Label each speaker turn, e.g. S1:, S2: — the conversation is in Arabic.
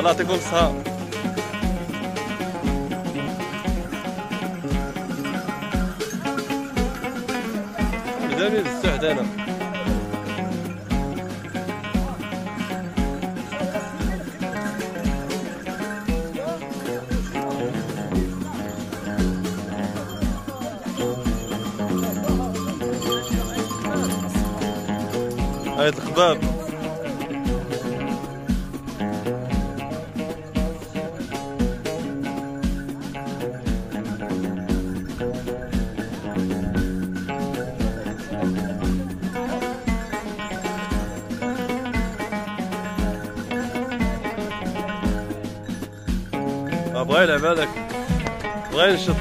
S1: الله يعطيكم الصحة مدامي بالسعد أنا. هاي الخباب بغا يلعب هذاك بغا ينشط